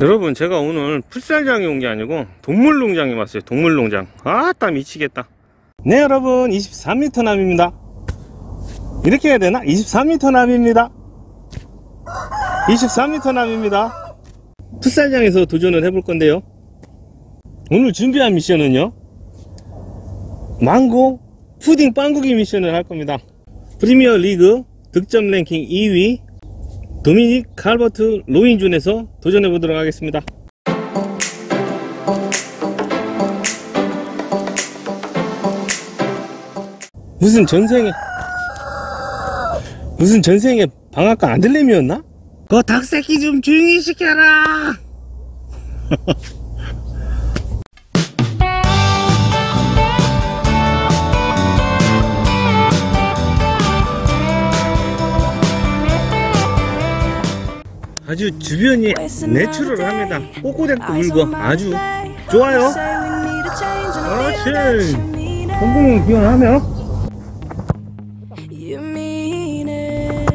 여러분 제가 오늘 풀살장에 온 게 아니고 동물농장에 왔어요 동물농장. 아따 미치겠다. 네 여러분 23m 남입니다. 이렇게 해야 되나? 23m 남입니다. 23m 남입니다. 풀살장에서 도전을 해볼 건데요. 오늘 준비한 미션은요 망고 푸딩 빵구기 미션을 할 겁니다. 프리미어 리그 득점 랭킹 2위 도미닉 칼버트 로인준에서 도전해 보도록 하겠습니다. 무슨 전생에 무슨 전생에 방앗간 아들내미였나? 그 닭새끼 좀 조용히 시켜라. 아주 주변이 내추럴합니다. 꼬꼬댁도 울고 아주 좋아요. 기원하며 You mean it.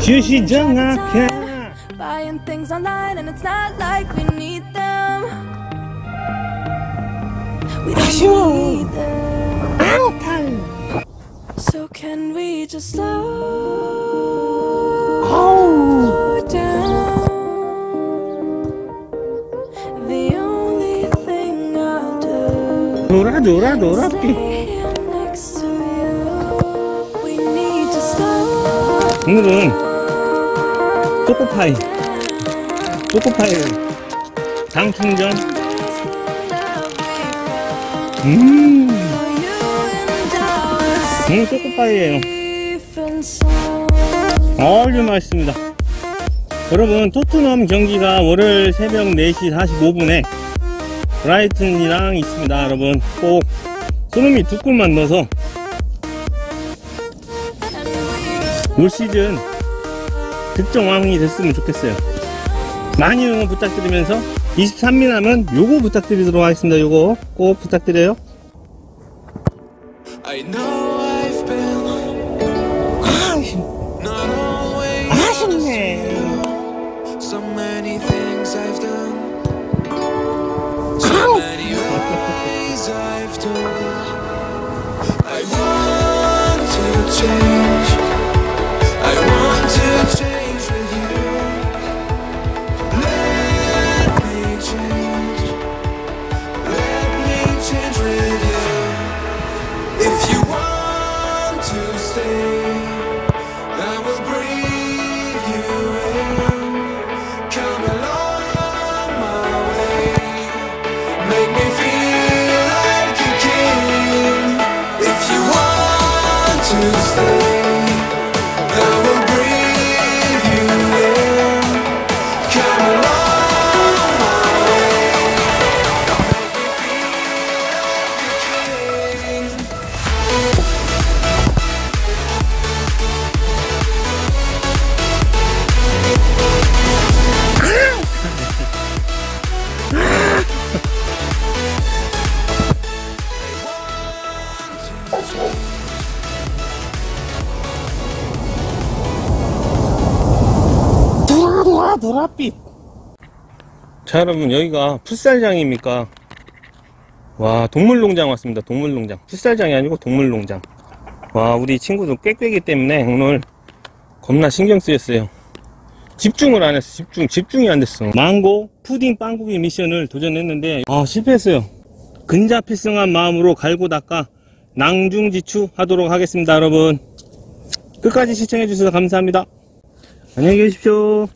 주시 정확해. Buying things online and it's not like we need them. We don't need to slow 오늘은 초코파이 초코파이를 당 충전. 음, 음 초코파이예요. 아주 맛있습니다. 여러분 토트넘 경기가 월요일 새벽 4시 45분에 브라이튼이랑 있습니다. 여러분 꼭 소름이 두 골만 넣어서 올 시즌 득점 왕이 됐으면 좋겠어요. 많이 응원 부탁드리면서 23미남은 요거 부탁드리도록 하겠습니다. 요거 꼭 부탁드려요. Many things I've done, so many ways I've done. I want to change. 돌아빛 자 여러분 여기가 풋살장입니까? 와 동물농장 왔습니다. 동물농장. 풋살장이 아니고 동물농장. 와 우리 친구도 꽥꽥이 때문에 오늘 겁나 신경 쓰였어요. 집중을 안 했어. 집중 집중이 안 됐어. 망고 푸딩 빵꾸기 미션을 도전했는데 아 실패했어요. 근자필성한 마음으로 갈고 닦아 낭중지추 하도록 하겠습니다 여러분. 끝까지 시청해 주셔서 감사합니다. 안녕히 계십시오